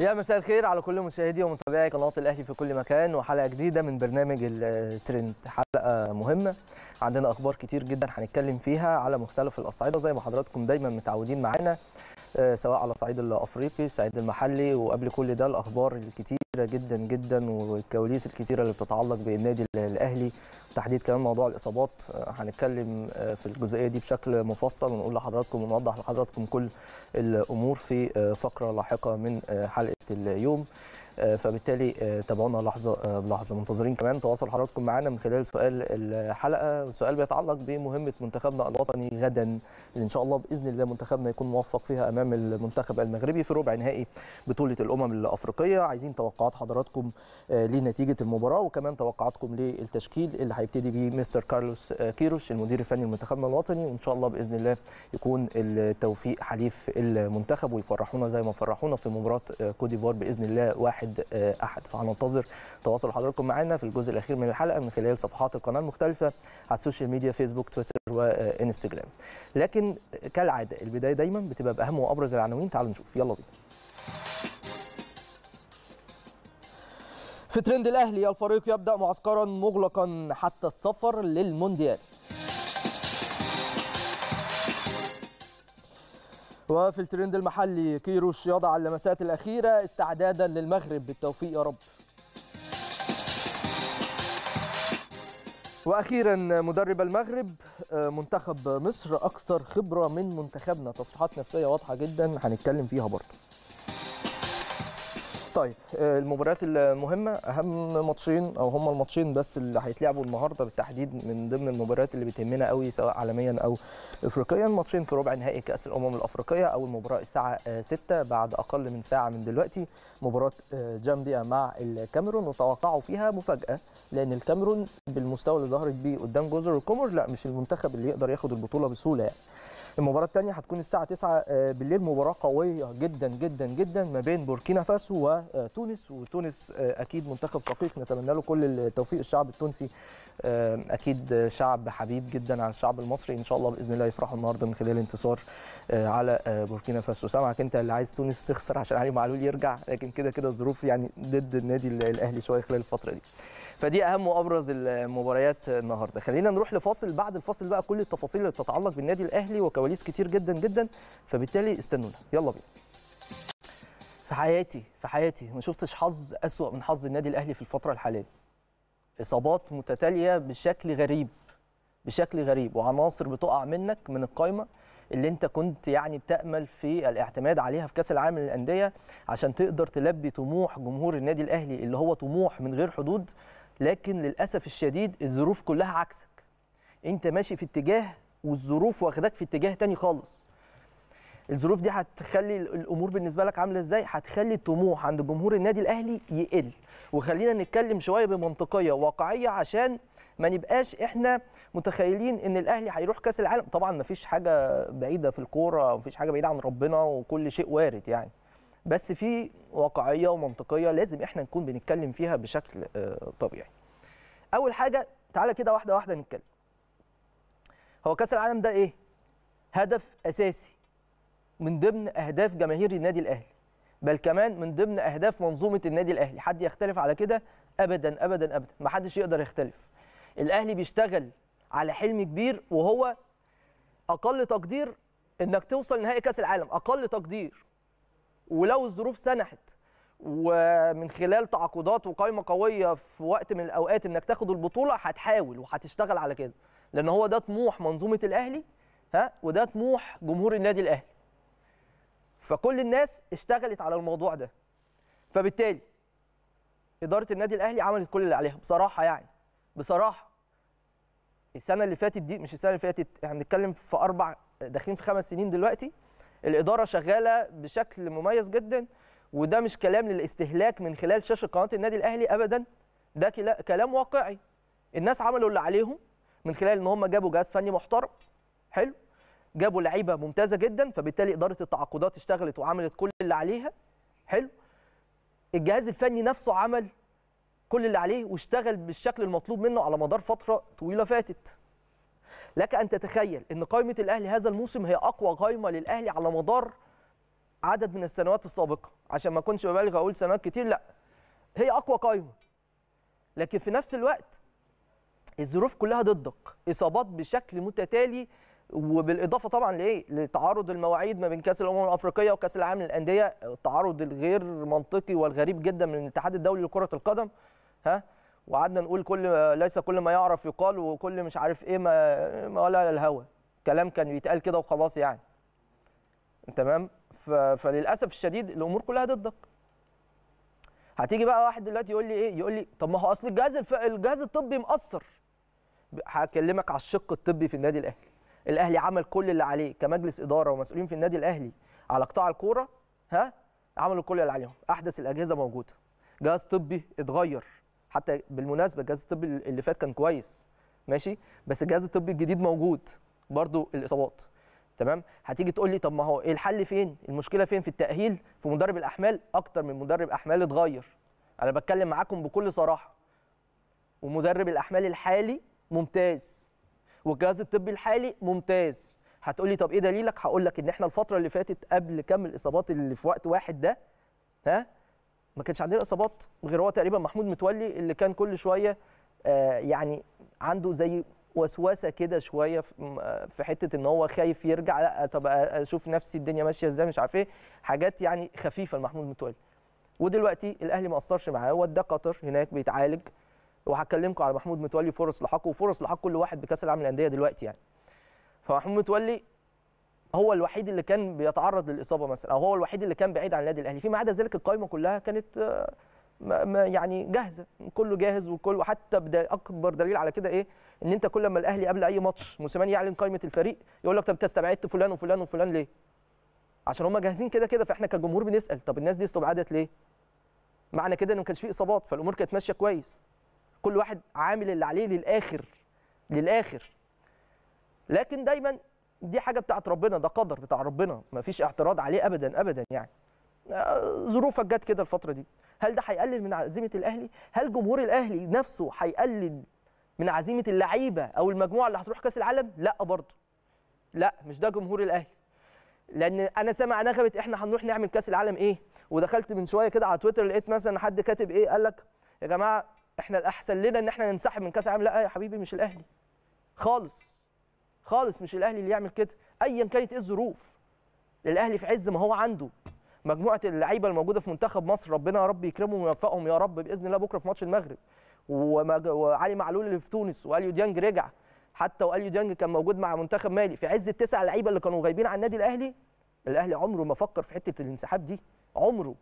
يا مساء الخير على كل مشاهدي ومتابعي قناة الأهلي في كل مكان وحلقة جديدة من برنامج الترند. حلقة مهمة عندنا أخبار كتير جدا هنتكلم فيها على مختلف الأصعدة زي ما حضراتكم دايما متعودين معانا آه، سواء على الصعيد الأفريقي الصعيد المحلي وقبل كل ده الأخبار الكتيرة جدا جدا والكواليس الكتيرة اللي بتتعلق بالنادي الأهلي تحديد كمان موضوع الإصابات آه، هنتكلم آه، في الجزئية دي بشكل مفصل ونقول لحضراتكم ونوضح لحضراتكم كل الأمور في آه، فقرة لاحقة من حلقة اليوم. فبالتالي آه، تابعونا لحظة آه، بلحظة. منتظرين كمان تواصل حضراتكم معانا من خلال سؤال الحلقة. والسؤال بيتعلق بمهمة منتخبنا الوطني غدا. اللي إن شاء الله بإذن الله منتخبنا يكون موفق فيها أمام المنتخب المغربي في ربع نهائي بطولة الأمم الأفريقية. عايزين توقعات حضراتكم آه، لنتيجة المباراة وكمان توقعاتكم للتشكيل اللي هيبتدي بيه مستر كارلوس آه، كيروش المدير الفني لمنتخبنا الوطني. وإن شاء الله بإذن الله يكون التوفيق حليف المنتخب ويفرحونا زي ما فرحونا في مباراة آه، كوت ديفوار بإذن الله واحد آه، أحد. فهننتظر تواصل حضراتكم معنا في الجزء الأخير من الحلقة من خلال صفحات القناة المختلفة على ال social media فيسبوك تويتر وانستجرام لكن كالعادة البداية دايما بتبقى بأهم وأبرز العناوين. تعالوا نشوف. يلا بينا. في ترند الأهلي الفريق يبدأ معسكرا مغلقا حتى السفر للمونديال. وفي الترند المحلي كيروش يضع اللمسات الأخيرة استعدادا للمغرب بالتوفيق يا رب. وأخيرا مدرب المغرب آه، منتخب مصر أكثر خبرة من منتخبنا. تصريحات نفسية واضحة جدا هنتكلم فيها برضه. طيب آه، المباريات المهمة أهم ماتشين أو هم الماتشين بس اللي هيتلعبوا النهارده بالتحديد من ضمن المباريات اللي بتهمنا قوي سواء عالميا أو افريقيا. ماتشين في ربع نهائي كأس الأمم الأفريقية أول مباراة الساعة آه، 6 بعد أقل من ساعة من دلوقتي. مباراة آه، جامبيا مع الكاميرون وتوقعوا فيها مفاجأة لأن الكاميرون بالمستوى اللي ظهرت بيه قدام جزر القمر لا مش المنتخب اللي يقدر ياخد البطولة بسهولة يعني. المباراة الثانية هتكون الساعة 9 بالليل. مباراة قوية جدا جدا جدا ما بين بوركينا فاسو وتونس وتونس أكيد منتخب شقيق. نتمنى له كل التوفيق. الشعب التونسي أكيد شعب حبيب جدا على الشعب المصري. إن شاء الله بإذن الله يفرحوا النهاردة من خلال انتصار على بوركينا فاسو. سامعك أنت اللي عايز تونس تخسر عشان علي معلول يرجع لكن كده كده الظروف يعني ضد النادي الأهلي شوية خلال الفترة دي. فدي أهم وأبرز المباريات النهارده. خلينا نروح لفاصل. بعد الفاصل بقى كل التفاصيل اللي بتتعلق بالنادي الأهلي وكواليس كتير جدا جدا. فبالتالي استنونا. يلا بينا. في حياتي في حياتي ما شفتش حظ أسوأ من حظ النادي الأهلي في الفترة الحالية. إصابات متتالية بشكل غريب بشكل غريب وعناصر بتقع منك من القائمه اللي أنت كنت يعني بتأمل في الاعتماد عليها في كأس العالم للأندية عشان تقدر تلبي طموح جمهور النادي الأهلي اللي هو طموح من غير حدود. لكن للأسف الشديد الظروف كلها عكسك. أنت ماشي في اتجاه والظروف واخداك في اتجاه تاني خالص. الظروف دي هتخلي الأمور بالنسبة لك عاملة إزاي؟ هتخلي الطموح عند جمهور النادي الأهلي يقل. وخلينا نتكلم شوية بمنطقية واقعية عشان ما نبقاش إحنا متخيلين إن الأهلي هيروح كأس العالم. طبعا ما فيش حاجة بعيدة في الكورة ومفيش حاجة بعيدة عن ربنا وكل شيء وارد يعني. بس في واقعية ومنطقية لازم إحنا نكون بنتكلم فيها بشكل آه، طبيعي. أول حاجة تعالى كده واحدة واحدة نتكلم. هو كأس العالم ده إيه؟ هدف أساسي من ضمن أهداف جماهير النادي الأهلي بل كمان من ضمن أهداف منظومة النادي الأهلي. حد يختلف على كده؟ ابدا ابدا ابدا. ما حدش يقدر يختلف. الأهلي بيشتغل على حلم كبير وهو أقل تقدير إنك توصل نهائي كأس العالم. أقل تقدير. ولو الظروف سنحت ومن خلال تعاقدات وقائمه قوية في وقت من الأوقات إنك تاخد البطولة هتحاول وهتشتغل على كده. لأن هو ده طموح منظومة الأهلي ها؟ وده طموح جمهور النادي الأهلي. فكل الناس اشتغلت على الموضوع ده. فبالتالي إدارة النادي الأهلي عملت كل اللي عليها بصراحة يعني. بصراحة. السنة اللي فاتت دي مش السنة اللي فاتت إحنا بنتكلم في أربع داخلين في خمس سنين دلوقتي. الإدارة شغالة بشكل مميز جدا وده مش كلام للاستهلاك من خلال شاشة قناة النادي الأهلي ابدا ده كلا- كلام واقعي. الناس عملوا اللي عليهم من خلال إن هم جابوا جهاز فني محترم حلو جابوا لعيبة ممتازة جدا فبالتالي إدارة التعاقدات اشتغلت وعملت كل اللي عليها حلو. الجهاز الفني نفسه عمل كل اللي عليه واشتغل بالشكل المطلوب منه على مدار فترة طويلة فاتت. لك أن تتخيل إن قائمة الأهلي هذا الموسم هي أقوى قائمة للأهلي على مدار عدد من السنوات السابقة. عشان ما أكونش ببالغ أقول سنوات كتير لأ. هي أقوى قائمة. لكن في نفس الوقت الظروف كلها ضدك. إصابات بشكل متتالي وبالإضافة طبعا لإيه؟ لتعارض المواعيد ما بين كأس الأمم الأفريقية وكأس العالم للأندية. التعارض الغير منطقي والغريب جدا من الاتحاد الدولي لكرة القدم. ها؟ وقعدنا نقول كل ليس كل ما يعرف يقال وكل مش عارف إيه ما, ما ولا الهوى. كلام كان بيتقال كده وخلاص يعني. تمام؟ فللأسف الشديد الأمور كلها ضدك. هتيجي بقى واحد دلوقتي يقول لي إيه؟ يقول لي طب ما هو أصل الجهاز الف... الجهاز الطبي مقصر. هكلمك على الشق الطبي في النادي الأهلي. الأهلي عمل كل اللي عليه كمجلس إدارة ومسؤولين في النادي الأهلي على قطاع الكورة ها؟ عملوا كل اللي عليهم. أحدث الأجهزة موجودة. جهاز طبي اتغير. حتى بالمناسبة الجهاز الطبي اللي فات كان كويس ماشي؟ بس الجهاز الطبي الجديد موجود برضو الإصابات تمام؟ هتيجي تقول لي طب ما هو إيه الحل فين؟ المشكلة فين؟ في التأهيل في مدرب الأحمال أكتر من مدرب أحمال اتغير. أنا بتكلم معاكم بكل صراحة. ومدرب الأحمال الحالي ممتاز. والجهاز الطبي الحالي ممتاز. هتقول لي طب إيه دليلك؟ هقول لك إن إحنا الفترة اللي فاتت قبل كم الإصابات اللي في وقت واحد ده ها؟ ما كانش عندنا اصابات غير هو تقريبا محمود متولي اللي كان كل شوية آه يعني عنده زي وسوسة كده شوية في حتة إن هو خايف يرجع لأ طب أشوف نفسي الدنيا ماشية إزاي مش عارف إيه حاجات يعني خفيفة لمحمود متولي. ودلوقتي الأهلي ما قصرش معاه وداه قطر هناك بيتعالج وهكلمكم على محمود متولي فرص لحقه وفرص لحق كل واحد بكأس العالم للأندية دلوقتي يعني. فمحمود متولي هو الوحيد اللي كان بيتعرض للإصابة مثلا أو هو الوحيد اللي كان بعيد عن النادي الأهلي. فيما عدا ذلك القائمة كلها كانت ما يعني جاهزة. كله جاهز وكل وحتى أكبر دليل على كده إيه؟ إن أنت كل ما الأهلي قبل أي ماتش موسيماني يعلن قائمة الفريق يقول لك طب انت استبعدت فلان وفلان وفلان ليه؟ عشان هم جاهزين كده كده. فإحنا كجمهور بنسأل طب الناس دي استبعدت ليه؟ معنى كده إن ما كانش فيه إصابات فالأمور كانت ماشية كويس. كل واحد عامل اللي عليه للآخر للآخر. لكن دايما دي حاجة بتاعت ربنا ده قدر بتاع ربنا ما فيش اعتراض عليه ابدا ابدا يعني. ظروفك جت كده الفترة دي. هل ده هيقلل من عزيمة الأهلي؟ هل جمهور الأهلي نفسه هيقلل من عزيمة اللعيبة أو المجموعة اللي هتروح كأس العالم؟ لا برضه. لا مش ده جمهور الأهلي. لأن أنا سامع نغمه إحنا هنروح نعمل كأس العالم إيه؟ ودخلت من شوية كده على تويتر لقيت مثلا حد كاتب إيه؟ قال لك يا جماعة إحنا الأحسن لنا إن إحنا ننسحب من كأس العالم. لا يا حبيبي مش الأهلي. خالص. خالص مش الأهلي اللي يعمل كده. ايا كانت إيه الظروف؟ الأهلي في عز ما هو عنده. مجموعة اللعيبة الموجودة في منتخب مصر ربنا يا رب يكرمهم ويوفقهم يا رب بإذن الله بكرة في ماتش المغرب. وعلي معلول اللي في تونس وأليو ديانج رجع. حتى وأليو ديانج كان موجود مع منتخب مالي. في عز التسع لعيبة اللي كانوا غايبين عن النادي الأهلي الأهلي عمره ما فكر في حتة الانسحاب دي. عمره.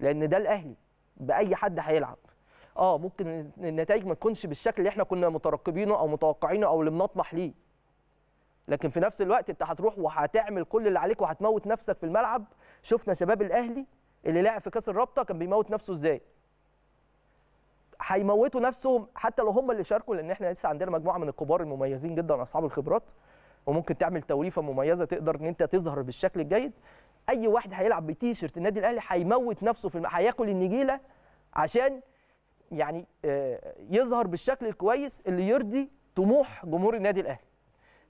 لأن ده الأهلي. بأي حد هيلعب. آه ممكن النتائج ما تكونش بالشكل اللي إحنا كنا مترقبينه أو متوقعينه أو اللي بنطمح ليه. لكن في نفس الوقت انت هتروح وهتعمل كل اللي عليك وهتموت نفسك في الملعب. شفنا شباب الأهلي اللي لعب في كأس الرابطة كان بيموت نفسه إزاي؟ هيموتوا نفسهم حتى لو هم اللي شاركوا لأن إحنا لسه عندنا مجموعة من الكبار المميزين جدا أصحاب الخبرات. وممكن تعمل توليفة مميزة تقدر إن أنت تظهر بالشكل الجيد. أي واحد هيلعب بتيشرت النادي الأهلي هيموت نفسه في. هياكل النجيلة عشان يعني يظهر بالشكل الكويس اللي يرضي طموح جمهور النادي الأهلي.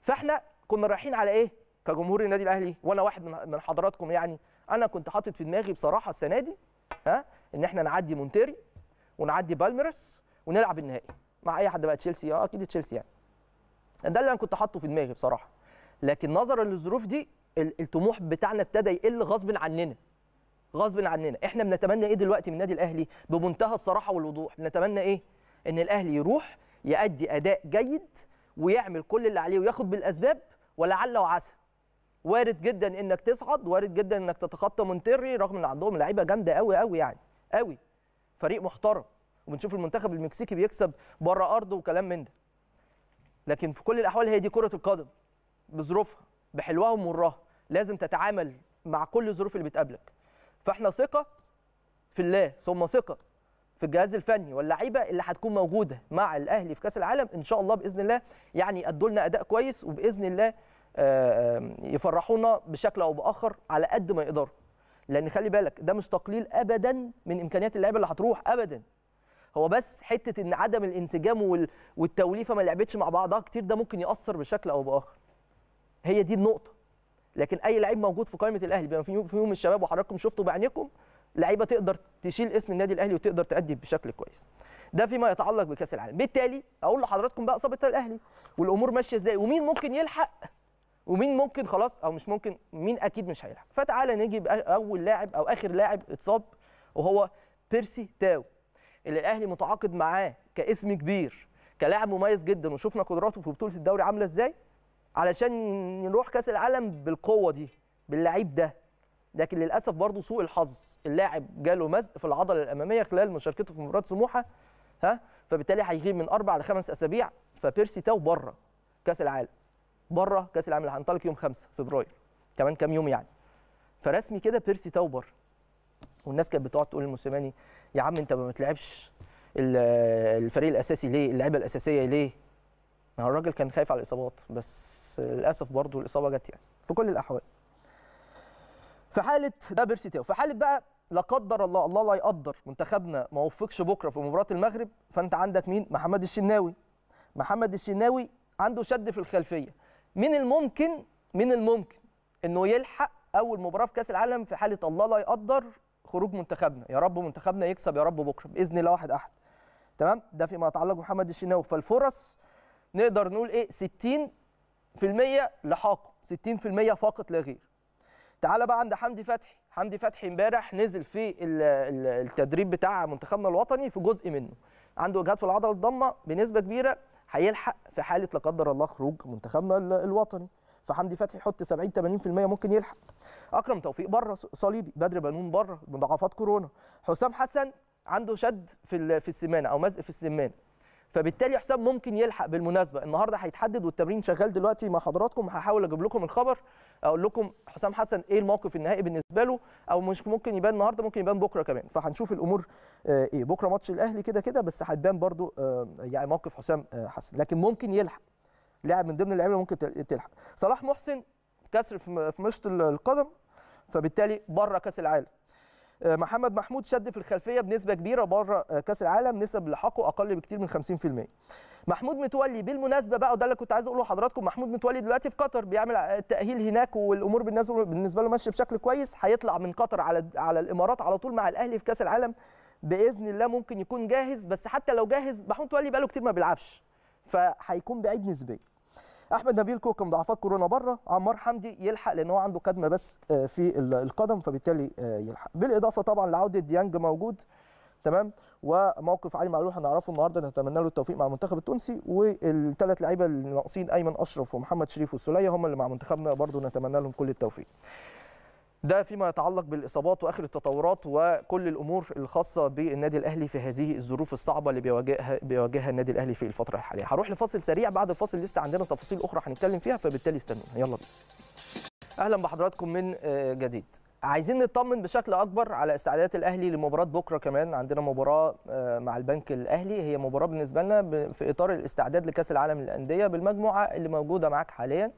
فاحنا كنا رايحين على إيه؟ كجمهور النادي الأهلي وأنا واحد من حضراتكم يعني. أنا كنت حاطط في دماغي بصراحة السنة دي ها إن إحنا نعدي مونتيري ونعدي بالميرس ونلعب النهائي. مع أي حد بقى تشيلسي؟ آه أكيد تشيلسي يعني. ده اللي أنا كنت حاطه في دماغي بصراحة. لكن نظرا للظروف دي الطموح بتاعنا ابتدى يقل غصب عننا. غصب عننا. إحنا بنتمنى إيه دلوقتي من النادي الأهلي؟ بمنتهى الصراحة والوضوح. بنتمنى إيه؟ إن الأهلي يروح يؤدي أداء جيد ويعمل كل اللي عليه وياخد بالأسباب ولعل وعسى وارد جدا إنك تصعد وارد جدا إنك تتخطى مونتيري رغم إن عندهم لعيبة جامدة قوي قوي يعني قوي فريق محترم. وبنشوف المنتخب المكسيكي بيكسب بره أرضه وكلام من ده. لكن في كل الأحوال هي دي كرة القدم بظروفها بحلوها ومرها لازم تتعامل مع كل الظروف اللي بتقابلك. فإحنا ثقة في الله ثم ثقة في الجهاز الفني واللعيبة اللي هتكون موجودة مع الأهلي في كأس العالم إن شاء الله بإذن الله. يعني ادوا لنا أداء كويس وبإذن الله يفرحونا بشكل أو بآخر على قد ما يقدروا. لأن خلي بالك ده مش تقليل ابدا من إمكانيات اللعيبة اللي هتروح ابدا. هو بس حتة إن عدم الانسجام والتوليفة ما لعبتش مع بعضها كتير ده ممكن يأثر بشكل أو بآخر. هي دي النقطة. لكن أي لعيب موجود في قائمة الأهلي بما فيهم فيهم الشباب وحضراتكم شفتوا بعينيكم لعيبة تقدر تشيل اسم النادي الأهلي وتقدر تأدي بشكل كويس. ده فيما يتعلق بكأس العالم. بالتالي أقول لحضراتكم بقى إصابة الأهلي والأمور ماشية إزاي ومين ممكن يلحق ومين ممكن خلاص أو مش ممكن مين أكيد مش هيلحق. فتعالى نيجي باول لاعب أو آخر لاعب اتصاب وهو بيرسي تاو اللي الأهلي متعاقد معاه كاسم كبير كلاعب مميز جدا وشفنا قدراته في بطولة الدوري عاملة إزاي؟ علشان نروح كأس العالم بالقوة دي باللعيب ده. لكن للأسف برضه سوء الحظ. اللاعب جاله مزق في العضلة الأمامية خلال مشاركته في مباراة سموحة ها؟ فبالتالي هيغيب من أربع لخمس أسابيع فبيرسي تاو بره كأس العالم بره كأس العالم اللي هينطلق يوم 5 فبراير كمان كام يوم يعني. فرسمي كده بيرسي تاو بره والناس كانت بتقعد تقول للموسيماني يا عم أنت ما بتلعبش الفريق الأساسي ليه؟ اللعيبة الأساسية ليه؟ ما هو الراجل كان خايف على الإصابات بس للأسف برضه الإصابة جت يعني في كل الأحوال. في حالة ده بيرسي تاو في حالة بقى لا قدر الله الله لا يقدر منتخبنا ما وفقش بكرة في مباراة المغرب فأنت عندك مين؟ محمد الشناوي. محمد الشناوي عنده شد في الخلفية. من الممكن؟ من الممكن؟ إنه يلحق أول مباراة في كأس العالم في حالة الله لا يقدر خروج منتخبنا. يا رب منتخبنا يكسب يا رب بكرة بإذن الله واحد أحد. تمام؟ ده فيما يتعلق بمحمد الشناوي. فالفرص نقدر نقول إيه؟ 60% لحاقه 60% فقط لا غير. تعال بقى عند حمدي فتحي. حمدي فتحي امبارح نزل في التدريب بتاع منتخبنا الوطني في جزء منه. عنده اجهاد في العضلة الضمة بنسبة كبيرة هيلحق في حالة لا قدر الله خروج منتخبنا الوطني. فحمدي فتحي يحط 70 80% ممكن يلحق. أكرم توفيق بره صليبي بدر بنون بره مضاعفات كورونا. حسام حسن عنده شد في في السمانة أو مزق في السمانة. فبالتالي حسام ممكن يلحق بالمناسبة. النهارده هيتحدد والتمرين شغال دلوقتي مع حضراتكم. هحاول أجيب لكم الخبر. أقول لكم حسام حسن إيه الموقف النهائي بالنسبة له أو مش ممكن يبان النهارده ممكن يبان بكره كمان. فهنشوف الأمور إيه. بكره ماتش الاهلي كده كده بس هتبان برده يعني موقف حسام حسن. لكن ممكن يلحق. لاعب من ضمن اللعيبة ممكن تلحق. صلاح محسن كسر في مشط القدم فبالتالي بره كأس العالم. محمد محمود شد في الخلفية بنسبة كبيرة بره كأس العالم نسب لحاقه أقل بكتير من 50% محمود متولي بالمناسبة بقى وده اللي كنت عايز أقوله لحضراتكم محمود متولي دلوقتي في قطر بيعمل التاهيل هناك والأمور بالنسبة له ماشية بشكل كويس هيطلع من قطر على على الإمارات على طول مع الأهلي في كأس العالم بإذن الله ممكن يكون جاهز بس حتى لو جاهز محمود متولي بقاله كتير ما بيلعبش فهيكون بعيد نسبيا. أحمد نبيل كوكا مضاعفات كورونا بره عمار حمدي يلحق لأن هو عنده كدمة بس في القدم فبالتالي يلحق. بالإضافة طبعا لعودة ديانج موجود تمام؟ وموقف علي معلول هنعرفه النهارده نتمنى له التوفيق مع المنتخب التونسي والثلاث لعيبة اللي ناقصين أيمن أشرف ومحمد شريف والسولية هم اللي مع منتخبنا برضه نتمنى لهم كل التوفيق. ده فيما يتعلق بالإصابات وآخر التطورات وكل الأمور الخاصة بالنادي الأهلي في هذه الظروف الصعبة اللي بيواجهها بيواجهها النادي الأهلي في الفترة الحالية. هروح لفاصل سريع. بعد الفاصل لسه عندنا تفاصيل أخرى هنتكلم فيها فبالتالي استنونا. يلا بينا. أهلا بحضراتكم من جديد. عايزين نطمن بشكل أكبر على استعدادات الأهلي لمباراة بكرة كمان. عندنا مباراة مع البنك الأهلي. هي مباراة بالنسبة لنا في إطار الاستعداد لكأس العالم للأندية بالمجموعة اللي موجودة معاك حاليا.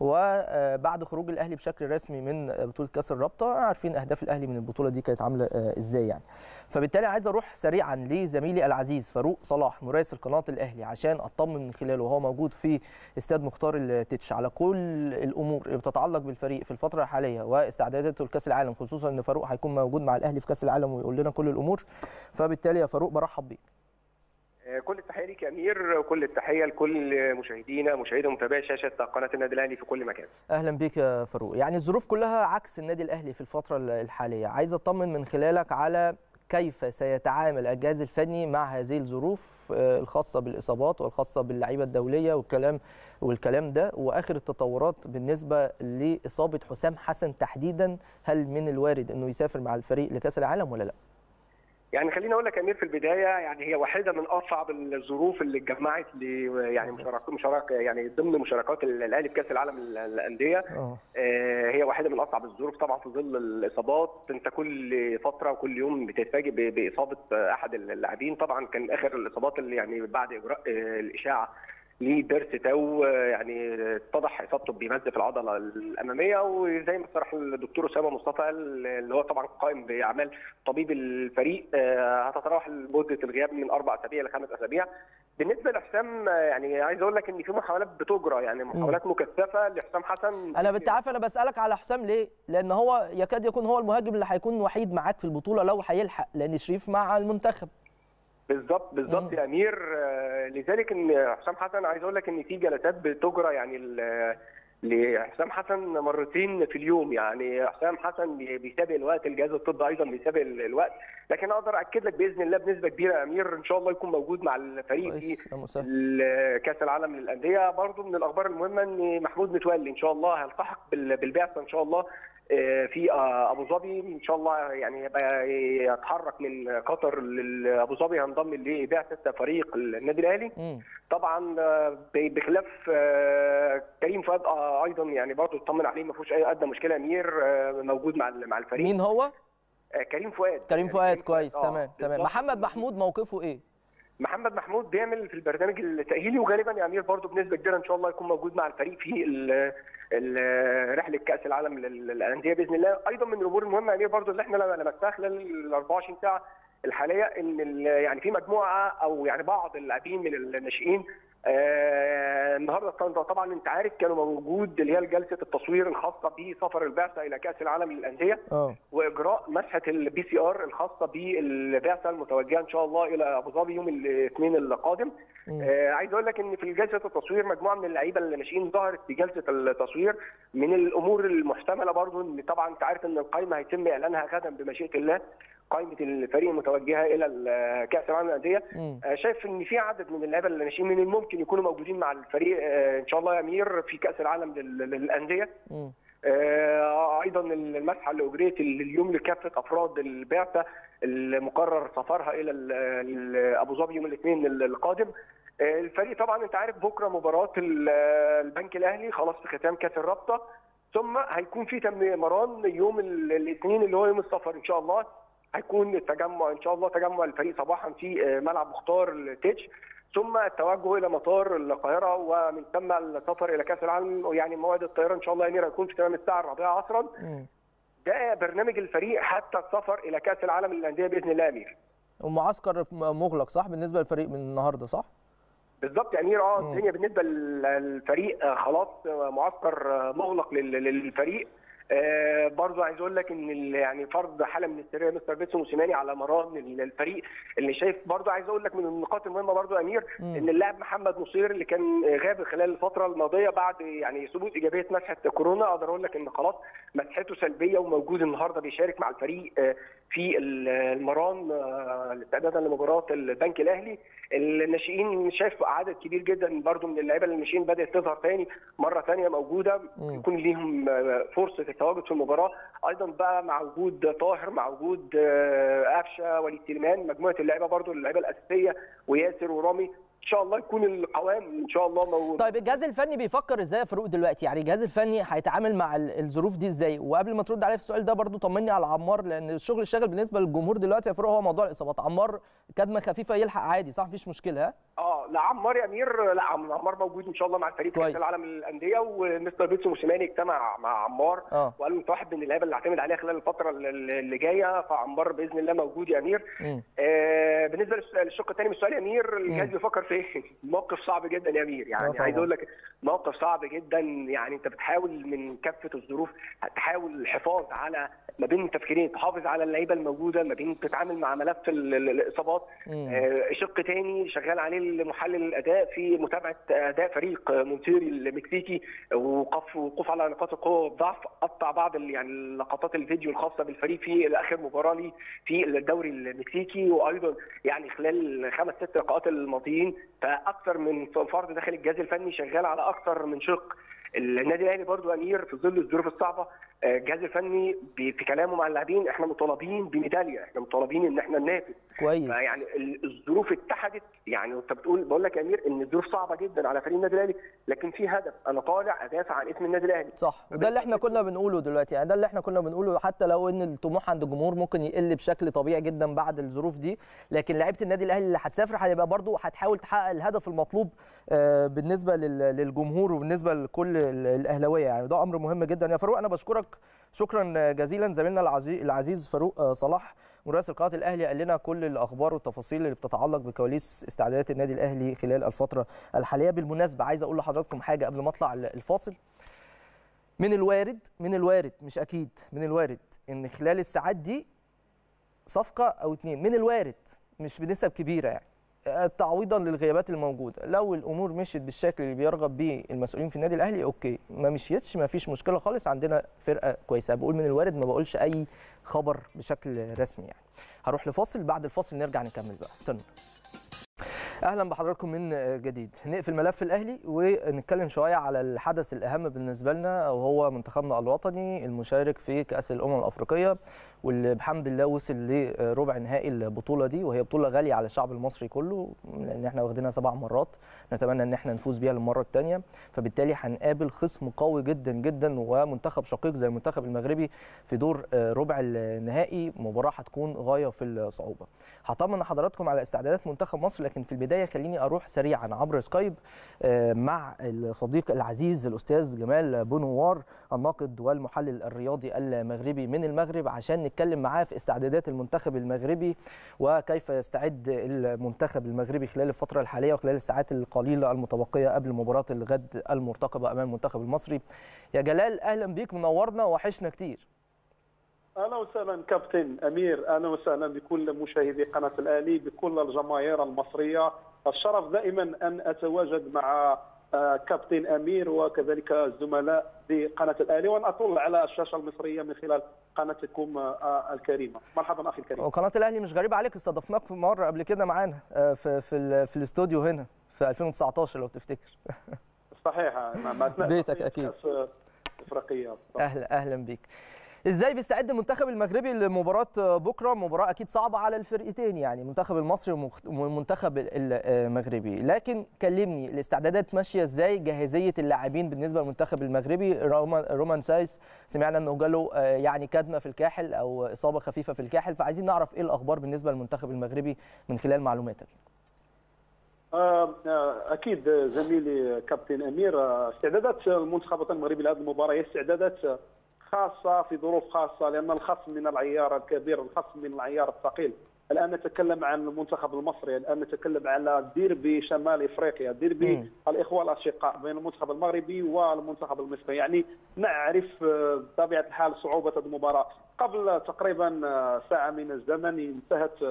وبعد خروج الأهلي بشكل رسمي من بطولة كأس الرابطة عارفين أهداف الأهلي من البطولة دي كانت عاملة إزاي يعني. فبالتالي عايز أروح سريعا لزميلي العزيز فاروق صلاح مراسل قناة الأهلي عشان أطمن من خلاله. وهو موجود في استاد مختار التتش. على كل الأمور اللي بتتعلق بالفريق في الفترة الحالية واستعداداته لكأس العالم خصوصا إن فاروق هيكون موجود مع الأهلي في كأس العالم ويقول لنا كل الأمور. فبالتالي يا فاروق برحب بيك. كل التحية ليك يا أمير وكل التحية لكل مشاهدينا مشاهدي ومتابعي شاشة قناة النادي الأهلي في كل مكان. أهلا بيك يا فاروق، يعني الظروف كلها عكس النادي الأهلي في الفترة الحالية، عايز أطمن من خلالك على كيف سيتعامل الجهاز الفني مع هذه الظروف الخاصة بالإصابات والخاصة باللعيبة الدولية والكلام والكلام ده وآخر التطورات بالنسبة لإصابة حسام حسن تحديدا هل من الوارد إنه يسافر مع الفريق لكأس العالم ولا لا؟ يعني خليني أقول لك أمير في البداية يعني هي واحدة من أصعب الظروف اللي اتجمعت ل يعني مشاركه مشاركه يعني ضمن مشاركات الأهلي في كأس العالم للانديه آه. هي واحدة من أصعب الظروف طبعا في ظل الإصابات. أنت كل فترة وكل يوم بتتفاجئ بإصابة أحد اللاعبين. طبعا كان آخر الإصابات اللي يعني بعد إجراء الإشاعة. ليه ضرس تو يعني اتضح إصابته بمزق في العضلة الأمامية وزي ما صرح الدكتور أسامة مصطفى اللي هو طبعا قائم بأعمال طبيب الفريق هتتراوح مده الغياب من أربع أسابيع لخمس أسابيع. بالنسبة لحسام يعني عايز أقول لك إن في محاولات بتجرى يعني محاولات مكثفة لحسام حسن. أنا انت عارف أنا بسألك على حسام ليه؟ لأن هو يكاد يكون هو المهاجم اللي هيكون وحيد معاك في البطولة لو هيلحق لأن شريف مع المنتخب. بالظبط بالظبط يا أمير. لذلك إن حسام حسن عايز أقول لك إن في جلسات بتجرى يعني لحسام حسن مرتين في اليوم. يعني حسام حسن بيسابق الوقت الجهاز الطبي أيضا بيسابق الوقت. لكن أقدر اكد لك بإذن الله بنسبة كبيرة يا أمير إن شاء الله يكون موجود مع الفريق في كأس العالم للأندية. برضو من الأخبار المهمة إن محمود متولي إن شاء الله هيلتحق بالبعثة إن شاء الله. في أبو ظبي إن شاء الله يعني يتحرك من قطر لابو ظبي هينضم لبعثة فريق النادي الأهلي. طبعا بخلاف كريم فؤاد أيضا يعني برضه اطمن عليه ما فيهوش أي ادنى مشكلة. امير موجود مع مع الفريق. مين هو؟ كريم فؤاد. كريم فؤاد كويس تمام تمام. محمد محمود موقفه إيه؟ محمد محمود بيعمل في البرنامج التأهيلي وغالبا يا امير برضه بنسبة كبيرة إن شاء الله يكون موجود مع الفريق في رحلة كأس العالم للأندية بإذن الله. أيضا من الأمور المهمة يا امير برضه اللي إحنا لمسناها خلال ال 24 ساعة. الحالية إن يعني في مجموعة أو يعني بعض اللاعبين من الناشئين آه النهارده طبعا أنت عارف كانوا موجود اللي هي جلسة التصوير الخاصة بسفر البعثة إلى كأس العالم للأندية أوه. وإجراء مسحة ال PCR الخاصة بالبعثة المتوجهة إن شاء الله إلى أبو ظبي يوم الاثنين القادم. آه عايز أقول لك إن في جلسة التصوير مجموعة من اللعيبة الناشئين ظهرت في جلسة التصوير من الأمور المحتملة برضو إن طبعا أنت عارف إن القائمه هيتم إعلانها غدا بمشيئة الله. قائمة الفريق المتوجهة إلى كأس العالم للأندية. شايف إن في عدد من اللعيبة الناشئين من الممكن يكونوا موجودين مع الفريق إن شاء الله يا أمير في كأس العالم للأندية. أيضا المسحه اللي اجريت اليوم لكافة أفراد البعثة المقرر سفرها إلى أبو ظبي يوم الاثنين القادم. الفريق طبعا أنت عارف بكرة مباراة البنك الأهلي خلاص في ختام كأس الرابطة. ثم هيكون في مران يوم الاثنين اللي هو يوم السفر إن شاء الله. هيكون التجمع إن شاء الله تجمع الفريق صباحا في ملعب مختار التتش ثم التوجه إلى مطار القاهرة ومن ثم السفر إلى كأس العالم يعني موعد الطيران إن شاء الله يا هيكون في تمام الساعة الرابعة عصرا. ده برنامج الفريق حتى السفر إلى كأس العالم للأندية بإذن الله أمير. ومعسكر مغلق صح؟ بالنسبة للفريق من النهارده صح؟ بالظبط يا أمير. آه الدنيا بالنسبة للفريق خلاص معسكر مغلق للفريق. آه برضو عايز أقول لك ان يعني فرض حاله من السريه مستر بيتسو موسيماني على مران الفريق اللي شايف برضو عايز أقول لك من النقاط المهمه برضو يا امير م. ان اللاعب محمد نصير اللي كان غاب خلال الفترة الماضيه بعد يعني ثبوت ايجابيه مسحه كورونا أقدر أقول لك ان خلاص مسحته سلبيه وموجود النهارده بيشارك مع الفريق في المران استعدادا لمباراه البنك الاهلي الناشئين شايف عدد كبير جدا برضو من اللعيبه الناشئين بدات تظهر ثاني مره ثانية موجوده يكون ليهم فرصة التواجد في المباراة. أيضا بقى مع وجود طاهر مع وجود قفشة وليد سليمان مجموعة اللعيبة برضو اللعيبة الأساسية وياسر ورامي. إن شاء الله يكون القوام إن شاء الله موجود. طيب الجهاز الفني بيفكر إزاي يا فاروق دلوقتي؟ يعني الجهاز الفني هيتعامل مع الظروف دي إزاي؟ وقبل ما ترد عليا في السؤال ده برضو طمني على عمار لأن الشغل الشاغل بالنسبة للجمهور دلوقتي يا فاروق هو موضوع الإصابات. عمار كدمة خفيفة يلحق عادي صح؟ مفيش مشكلة ها؟ آه لا عمار يا أمير لا عمار موجود إن شاء الله مع الفريق في كأس العالم للأندية ومستر بيتسو موسيماني اجتمع مع عمار آه. وقال له أنت واحد من اللعيبة اللي هعتمد عليها خلال الفترة اللي جاية فعمار بإذن الله موجود يا أمير. آه بالنسبة للشق الثاني من السؤال يا أمير الجهاز بيفكر إيه؟ موقف صعب جدا يا أمير. يعني عايز أقول لك موقف صعب جدا. يعني أنت بتحاول من كافه الظروف تحاول الحفاظ على ما بين تفكيرين تحافظ على اللعيبة الموجودة ما بين تتعامل مع ملف الإصابات. آه شق تاني شغال عليه محلل الأداء في متابعة أداء فريق مونتيري المكسيكي وقف وقوف على نقاط القوة والضعف. قطع بعض يعني لقطات الفيديو الخاصة بالفريق في اخر مباراة لي في الدوري المكسيكي. وأيضا يعني خلال خمس ست لقاءات الماضيين فاكثر من فرد داخل الجهاز الفني شغال على أكثر من شق. النادي الأهلي برضو أمير في ظل الظروف الصعبة. الجهاز الفني في كلامه مع اللاعبين إحنا مطالبين بميدالية إحنا مطالبين إن إحنا ننافس. كويس. يعني الظروف اتحدت يعني أنت بتقول بقول لك يا أمير إن الظروف صعبة جدا على فريق النادي الأهلي لكن في هدف أنا طالع أدافع عن اسم النادي الأهلي. صح. وده اللي إحنا كنا بنقوله دلوقتي يعني ده اللي إحنا كنا بنقوله حتى لو إن الطموح عند الجمهور ممكن يقل بشكل طبيعي جدا بعد الظروف دي لكن لعيبة النادي الأهلي اللي هتسافر هيبقى برضو هتحاول تحقق الهدف المطلوب بالنسبة للجمهور وبالنسبة لكل الأهلاوية. يعني ده أمر مهم جدا. يا فاروق أنا بشكرك شكرا جزيلا. زميلنا العزيز فاروق صلاح مراسل قناه الأهلي قال لنا كل الأخبار والتفاصيل اللي بتتعلق بكواليس استعدادات النادي الأهلي خلال الفترة الحالية. بالمناسبة عايز أقول لحضراتكم حاجة قبل ما أطلع الفاصل. من الوارد من الوارد مش أكيد من الوارد إن خلال الساعات دي صفقة أو اتنين. من الوارد مش بنسب كبيرة يعني. تعويضا للغيابات الموجودة. لو الأمور مشيت بالشكل اللي بيرغب بيه المسؤولين في النادي الأهلي أوكي. ما مشيتش ما فيش مشكلة خالص. عندنا فرقة كويسة. بقول من الوارد ما بقولش أي خبر بشكل رسمي يعني. هروح لفاصل. بعد الفاصل نرجع نكمل بقى. استنوا. أهلا بحضراتكم من جديد. نقفل ملف الأهلي ونتكلم شوية على الحدث الأهم بالنسبة لنا وهو منتخبنا الوطني المشارك في كأس الأمم الأفريقية. واللي بحمد الله وصل لربع نهائي البطولة دي وهي بطولة غالية على الشعب المصري كله لأن إحنا واخدينها سبع مرات نتمنى إن إحنا نفوز بيها للمرة الثانية فبالتالي هنقابل خصم قوي جدا جدا ومنتخب شقيق زي المنتخب المغربي في دور ربع النهائي مباراة هتكون غاية في الصعوبة. هطمن حضراتكم على استعدادات منتخب مصر لكن في البداية خليني أروح سريعا عبر سكايب مع الصديق العزيز الأستاذ جمال بنوار الناقد والمحلل الرياضي المغربي من المغرب عشان نتكلم معاه في استعدادات المنتخب المغربي وكيف يستعد المنتخب المغربي خلال الفترة الحالية وخلال الساعات القليلة المتبقية قبل مباراة الغد المرتقبة أمام المنتخب المصري. يا جلال أهلا بيك منورنا وحشنا كتير. أهلا وسهلا كابتن أمير أهلا وسهلا بكل مشاهدي قناة الأهلي بكل الجماهير المصرية. الشرف دائما أن أتواجد مع كابتن أمير وكذلك الزملاء بقناة الأهلي. وان أطل على الشاشة المصرية من خلال قناتكم الكريمة. مرحبا أخي الكريم. وقناة الأهلي مش غريبة عليك استضفناك في مرة قبل كده معانا في في, في الاستوديو هنا في 2019 لو تفتكر. صحيح بيتك أكيد. أفريقية. أهلا أهلا بيك. إزاي بيستعد المنتخب المغربي لمباراة بكرة؟ مباراة أكيد صعبة على الفرقتين يعني المنتخب المصري والمنتخب المغربي. لكن كلمني الاستعدادات ماشية إزاي؟ جاهزية اللاعبين بالنسبة للمنتخب المغربي؟ رومان سايس سمعنا إنه جاله يعني كدمه في الكاحل أو إصابة خفيفة في الكاحل فعايزين نعرف إيه الأخبار بالنسبة للمنتخب المغربي من خلال معلوماتك؟ أكيد زميلي كابتن أمير استعدادات المنتخب المغربي لهذه المباراة هي استعدادات خاصة في ظروف خاصة لأن الخصم من العيار الكبير الخصم من العيار الثقيل. الآن نتكلم عن المنتخب المصري الآن نتكلم على ديربي شمال إفريقيا ديربي الإخوة الأشقاء بين المنتخب المغربي والمنتخب المصري. يعني نعرف بطبيعة الحال صعوبة المباراة. قبل تقريبا ساعة من الزمن انتهت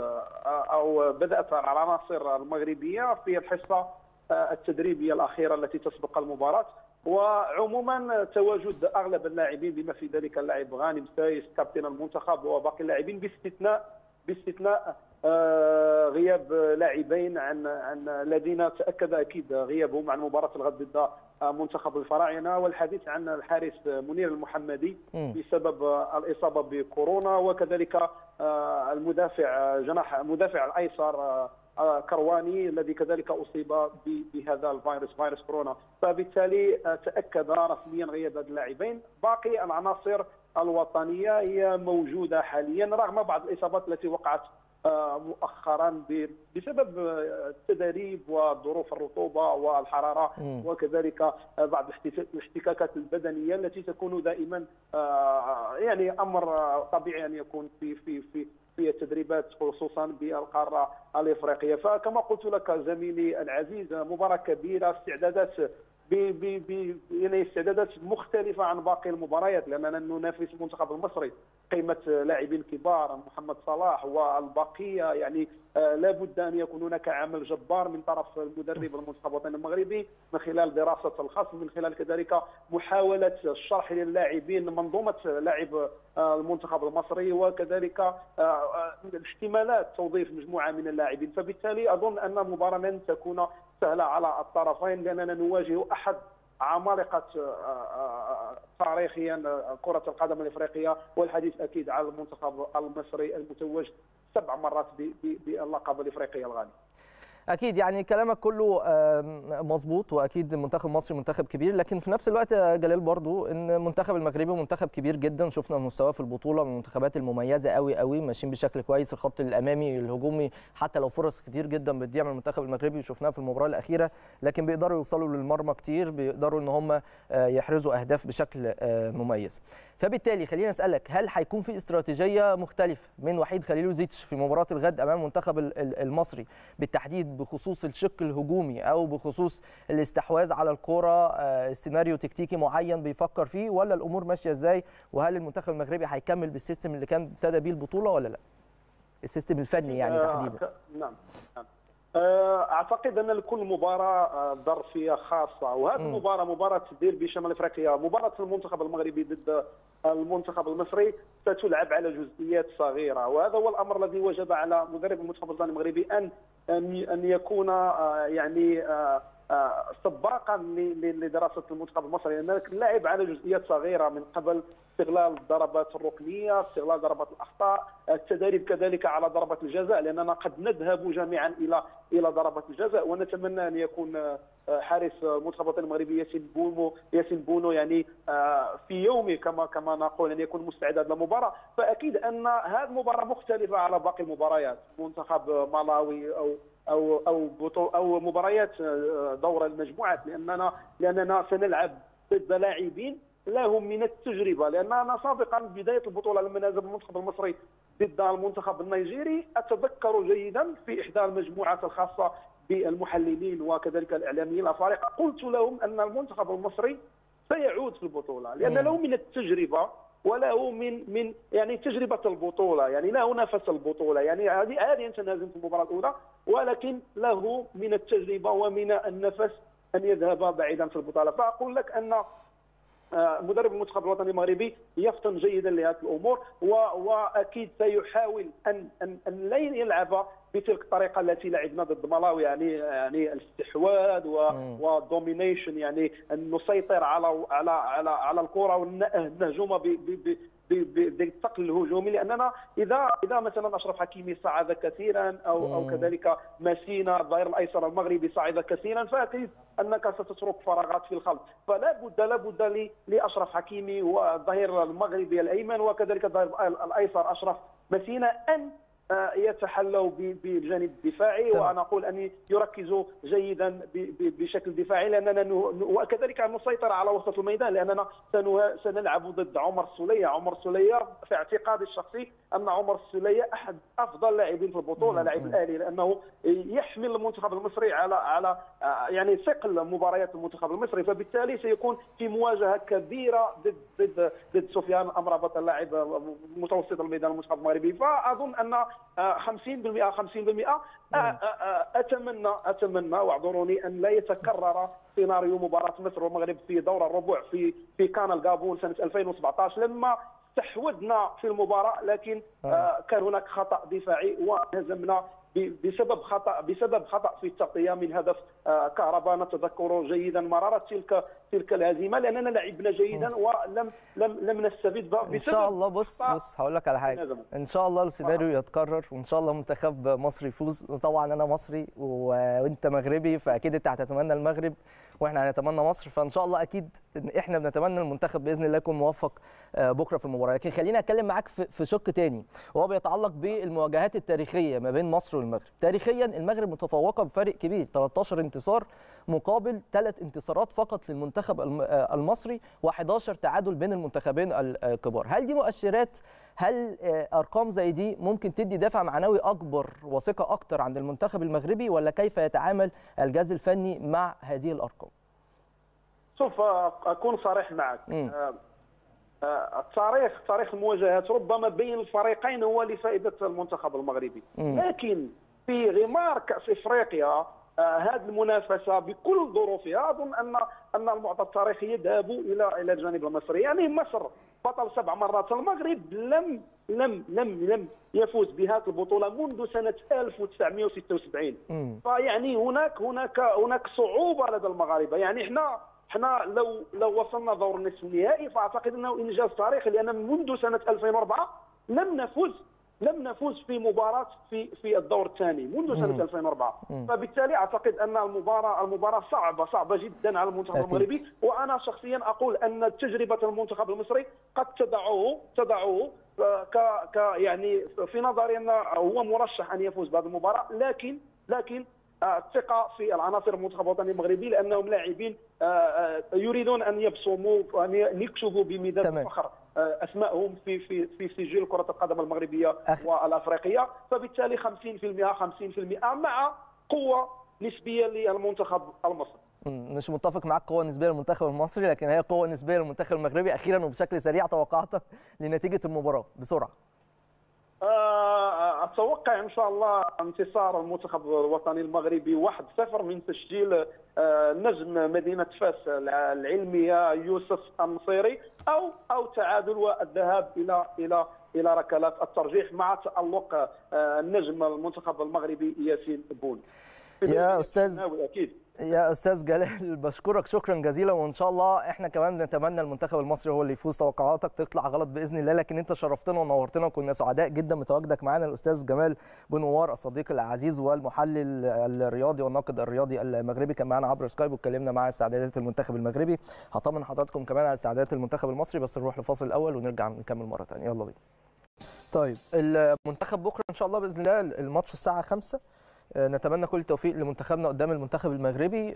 أو بدأت العناصر المغربية في الحصة التدريبية الأخيرة التي تسبق المباراة. وعموما تواجد أغلب اللاعبين بما في ذلك اللاعب غانم سايس كابتن المنتخب وباقي اللاعبين باستثناء باستثناء غياب لاعبين عن عن الذين تأكد أكيد غيابهم عن مباراة الغد ضد منتخب الفراعنة والحديث عن الحارس منير المحمدي بسبب الإصابة بكورونا وكذلك المدافع جناح المدافع الأيسر كرواني الذي كذلك أصيب بهذا الفيروس فيروس كورونا فبالتالي تأكد رسميا غياب اللاعبين باقي العناصر الوطنية هي موجودة حاليا رغم بعض الإصابات التي وقعت مؤخرا بسبب التدريب وظروف الرطوبة والحرارة. وكذلك بعض الاحتكاكات البدنية التي تكون دائما يعني أمر طبيعي أن يكون في في في في التدريبات خصوصا بالقارة الإفريقية. فكما قلت لك زميلي العزيز مباراة كبيرة استعدادات يعني استعدادات مختلفة عن باقي المباريات لاننا ننافس المنتخب المصري. قيمة لاعبين كبار محمد صلاح والبقية يعني لابد أن يكون هناك عمل جبار من طرف المدرب المنتخب الوطني المغربي من خلال دراسة الخصم من خلال كذلك محاولة الشرح للاعبين منظومة لاعب المنتخب المصري وكذلك احتمالات توظيف مجموعة من اللاعبين. فبالتالي أظن أن المباراه لن تكون سهله على الطرفين لأننا نواجه أحد عمالقة تاريخيا كرة القدم الإفريقية والحديث أكيد على المنتخب المصري المتوج سبع مرات باللقب الإفريقي الغالي. أكيد يعني كلامك كله مظبوط وأكيد المنتخب المصري منتخب كبير. لكن في نفس الوقت يا جلال برضو إن المنتخب المغربي منتخب كبير جدا. شفنا مستواه في البطولة من المنتخبات المميزة قوي قوي ماشيين بشكل كويس. الخط الأمامي الهجومي حتى لو فرص كتير جدا بتضيع من المنتخب المغربي شفناها في المباراة الأخيرة. لكن بيقدروا يوصلوا للمرمى كتير بيقدروا إن هم يحرزوا أهداف بشكل مميز. فبالتالي خلينا أسألك هل هيكون في استراتيجية مختلفة من وحيد خليلوزيتش في مباراة الغد أمام المنتخب المصري بالتحديد بخصوص الشق الهجومي أو بخصوص الاستحواذ على الكرة سيناريو تكتيكي معين بيفكر فيه ولا الأمور ماشية إزاي؟ وهل المنتخب المغربي هيكمل بال system اللي كان ابتدى بيه البطولة ولا لا؟ ال system الفني يعني تحديدا. نعم نعم. أعتقد أن لكل مباراة ظرفيه خاصة. وهذه المباراة مباراة ديربي شمال إفريقيا مباراة المنتخب المغربي ضد المنتخب المصري ستلعب على جزئيات صغيرة. وهذا هو الأمر الذي وجب على مدرب المنتخب الوطني المغربي أن أن يكون يعني سباقا لدراسة المنتخب المصري لأن لعب على جزئيات صغيرة من قبل استغلال الضربات الركنية، استغلال ضربات الأخطاء، التدريب كذلك على ضربة الجزاء لأننا قد نذهب جميعا إلى إلى ضربة الجزاء ونتمنى أن يكون حارس المنتخب الوطني المغربي ياسين بونو ياسين بونو يعني في يومه كما كما نقول أن يكون مستعدا للمباراه فأكيد أن هذه المباراة مختلفة على باقي المباريات منتخب مالاوي أو أو أو بطو أو مباريات دور المجموعات لاننا لأننا سنلعب ضد لاعبين لهم من التجربة لأننا سابقا بداية البطولة لما نزل المنتخب المصري ضد المنتخب النيجيري أتذكر جيدا في إحدى المجموعات الخاصة بالمحللين وكذلك الإعلاميين الأفارقة قلت لهم أن المنتخب المصري سيعود في البطولة لأن له من التجربة وله من من يعني تجربة البطولة يعني له نفس البطولة يعني هذه هذه لازم في المباراة الأولى ولكن له من التجربة ومن النفس أن يذهب بعيدا في البطولة. فأقول لك أن مدرب المنتخب الوطني المغربي يفطن جيدا لهذه الأمور وأكيد سيحاول ان ان أن لا يلعب بتلك الطريقة التي لعبنا ضد ملاوي يعني يعني الاستحواذ والدومينيشن يعني أن نسيطر على على على على الكرة ونهجم بالثقل الهجومي لأننا إذا إذا مثلا أشرف حكيمي صعد كثيرا أو أو كذلك ماسينا الظهير الأيسر المغربي صعد كثيرا فاكيد أنك ستترك فراغات في الخلف. فلا بد لا بد لأشرف حكيمي والظهير المغربي الأيمن وكذلك الظهير الأيسر أشرف ماسينا أن يتحلوا بالجانب الدفاعي وأنا أقول ان يركزوا جيدا بشكل دفاعي لأننا وكذلك نسيطر على وسط الميدان لأننا سنلعب ضد عمر السوليه، عمر السوليه في اعتقادي الشخصي أن عمر السوليه أحد أفضل لاعبين في البطولة لاعب الأهلي لأنه يحمل المنتخب المصري على على يعني ثقل مباريات المنتخب المصري فبالتالي سيكون في مواجهة كبيرة ضد ضد ضد سفيان امرابط اللاعب متوسط الميدان المنتخب المغربي. فأظن أن 50% 50% أتمنى أتمنى واعذروني أن لا يتكرر سيناريو مباراة مصر والمغرب في دور الربع في في كان الجابون سنة 2017 لما استحوذنا في المباراة لكن كان هناك خطأ دفاعي وهزمنا بسبب خطأ بسبب خطأ في التغطية من هدف كهرباء نتذكر جيدا مراره تلك تلك الهزيمة لأننا لعبنا جيدا ولم لم لم نستفيد بسبب إن شاء الله بص بص هقول لك على حاجة. إن شاء الله السيناريو يتكرر وإن شاء الله منتخب مصر يفوز. طبعا أنا مصري وإنت مغربي فأكيد أنت هتتمنى المغرب وإحنا هنتمنى مصر. فإن شاء الله أكيد إحنا بنتمنى المنتخب بإذن الله يكون موفق بكرة في المباراة. لكن خليني أتكلم معاك في شق تاني. وهو بيتعلق بالمواجهات التاريخية ما بين مصر والمغرب. تاريخيا المغرب متفوقة بفارق كبير 13 انتصار مقابل ثلاث انتصارات فقط للمنتخب المصري و11 تعادل بين المنتخبين الكبار. هل دي مؤشرات؟ هل أرقام زي دي ممكن تدي دافع معنوي أكبر وثقة أكتر عند المنتخب المغربي ولا كيف يتعامل الجهاز الفني مع هذه الأرقام؟ سوف أكون صريح معك. التاريخ تاريخ المواجهات ربما بين الفريقين هو لفائدة المنتخب المغربي. لكن في غمار كأس إفريقيا هذه المنافسة بكل ظروفها. أظن ان أن المعطى التاريخي يذهب إلى إلى الجانب المصري. يعني مصر بطل سبع مرات المغرب لم لم لم لم يفوز بهذه البطولة منذ سنة 1976 فيعني هناك هناك هناك صعوبة لدى المغاربة. يعني إحنا إحنا لو لو وصلنا دور النصف النهائي فأعتقد إنه إنجاز تاريخي لأن منذ سنة 2004 لم نفز لم نفوز في مباراة في في الدور الثاني منذ سنة 2004 فبالتالي أعتقد أن المباراة المباراة صعبة صعبة جدا على المنتخب. المغربي. وأنا شخصيا أقول أن تجربة المنتخب المصري قد تدعوه تدعوه آه، ك ك يعني في نظري أن هو مرشح أن يفوز بهذه المباراة. لكن لكن آه، الثقة في العناصر المنتخب الوطني المغربي لأنهم لاعبين آه، يريدون أن يبصموا وان يكتبوا بمداد تمام. الفخر أسمائهم في في في سجل كرة القدم المغربية أخ- والأفريقية. فبالتالي 50% 50% مع قوة نسبية للمنتخب المصري. مش متفق معاك قوة نسبية للمنتخب المصري لكن هي قوة نسبية للمنتخب المغربي أخيرا وبشكل سريع توقعاتك لنتيجة المباراة. بسرعة. آه، أتوقع إن شاء الله انتصار المنتخب الوطني المغربي 1-0 من تسجيل آه، نجم مدينة فاس العلمية يوسف النصيري أو أو تعادل والذهاب إلى إلى إلى ركلات الترجيح مع تألق آه، النجم المنتخب المغربي ياسين بون. يا الشناوي أكيد. يا أستاذ جلال بشكرك شكرا جزيلا وإن شاء الله إحنا كمان نتمنى المنتخب المصري هو اللي يفوز توقعاتك تطلع غلط بإذن الله لكن أنت شرفتنا ونورتنا وكنا سعداء جدا. بتواجدك معانا الأستاذ جمال بنوار الصديق العزيز والمحلل الرياضي والناقد الرياضي المغربي. كان معانا عبر سكايب واتكلمنا مع استعدادات المنتخب المغربي. هطمن حضراتكم كمان على استعدادات المنتخب المصري بس نروح لفاصل الأول ونرجع نكمل مرة ثانية يلا بينا. طيب المنتخب بكرة إن شاء الله بإذن الله الماتش الساعة 5 آه، نتمنى كل التوفيق لمنتخبنا قدام المنتخب المغربي.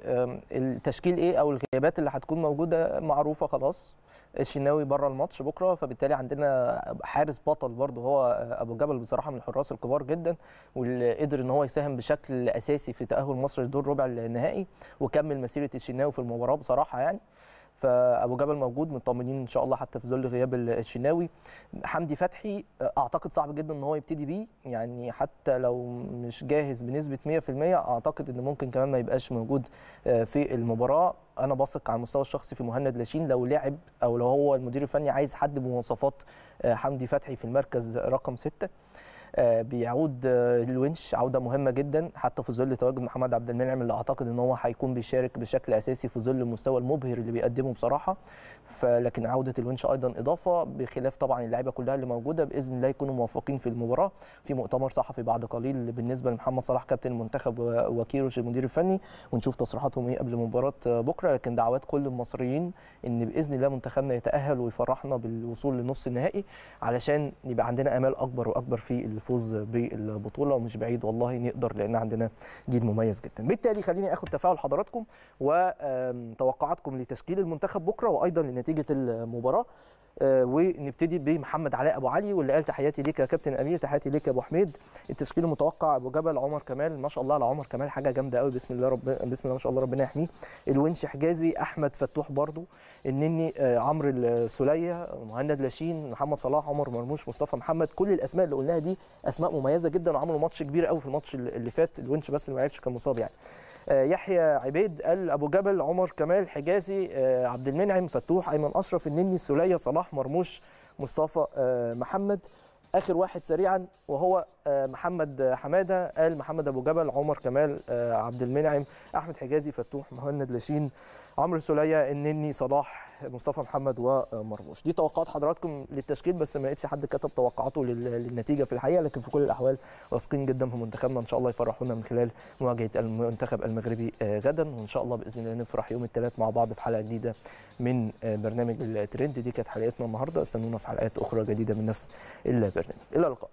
التشكيل إيه أو الغيابات اللي هتكون موجودة معروفة خلاص. الشناوي بره الماتش بكرة فبالتالي عندنا حارس بطل برضه هو آه، أبو جبل بصراحة من الحراس الكبار جدا واللي قدر إن هو يساهم بشكل أساسي في تأهل مصر لدور ربع النهائي وكمل مسيرة الشناوي في المباراة بصراحة يعني. فأبو جبل موجود مطمنين إن شاء الله حتى في ظل غياب الشناوي. حمدي فتحي أعتقد صعب جدا إن هو يبتدي بيه. يعني حتى لو مش جاهز بنسبة 100% أعتقد إن ممكن كمان ما يبقاش موجود آه، في المباراة. أنا بثق على المستوى الشخصي في مهند لاشين. لو لعب أو لو هو المدير الفني عايز حد بمواصفات آه، حمدي فتحي في المركز رقم ستة. آه، بيعود آه، الونش عودة مهمة جدا. حتى في ظل تواجد محمد عبد المنعم اللي أعتقد إن هو هيكون بيشارك بشكل أساسي في ظل المستوى المبهر اللي بيقدمه بصراحة. فلكن عودة الونش أيضا إضافة بخلاف طبعا اللعيبة كلها اللي موجودة بإذن الله يكونوا موفقين في المباراة. في مؤتمر صحفي بعد قليل بالنسبة لمحمد صلاح كابتن المنتخب و- وكيروش المدير الفني. ونشوف تصريحاتهم إيه قبل مباراة بكرة. لكن دعوات كل المصريين إن بإذن الله منتخبنا يتأهل ويفرحنا بالوصول لنص النهائي علشان يبقى عندنا آمال أكبر وأكبر في الفوز بالبطولة ومش بعيد والله نقدر لأن عندنا جيل مميز جدا. بالتالي خليني آخد تفاعل حضراتكم وتوقعاتكم لتشكيل المنتخب بكرة وأيضا لنتيجة المباراة. ونبتدي بمحمد علاء أبو علي واللي قال تحياتي ليك يا كابتن أمير تحياتي ليك يا أبو حميد. التشكيل المتوقع أبو جبل عمر كمال. ما شاء الله على عمر كمال حاجة جامدة قوي بسم الله رب بسم الله ما شاء الله ربنا يحميه. الونش حجازي أحمد فتوح برضو. النني آه، عمرو السولية مهند لاشين محمد صلاح عمر مرموش مصطفى محمد. كل الأسماء اللي قلناها دي أسماء مميزة جدا وعملوا ماتش كبير قوي في الماتش اللي فات. الونش بس اللي ما لعبش كان مصاب يعني. يحيى عبيد قال أبو جبل عمر كمال حجازي آه، عبد المنعم فتوح أيمن أشرف النني السوليه صلاح مرموش مصطفى آه، محمد. آخر واحد سريعا وهو آه، محمد حمادة قال محمد أبو جبل عمر كمال آه، عبد المنعم أحمد حجازي فتوح مهند لاشين عمرو سولية النني صلاح مصطفى محمد ومرموش دي توقعات حضراتكم للتشكيل بس ما لقيتش حد كتب توقعاته لل- للنتيجة في الحقيقة لكن في كل الأحوال واثقين جدا في منتخبنا. إن شاء الله يفرحونا من خلال مواجهة المنتخب المغربي آه، غدا. وإن شاء الله بإذن الله نفرح يوم الثلاث مع بعض في حلقة جديدة من آه، برنامج الترند. دي كانت حلقتنا النهارده. استنونا في حلقات أخرى جديدة من نفس البرنامج. إلى اللقاء.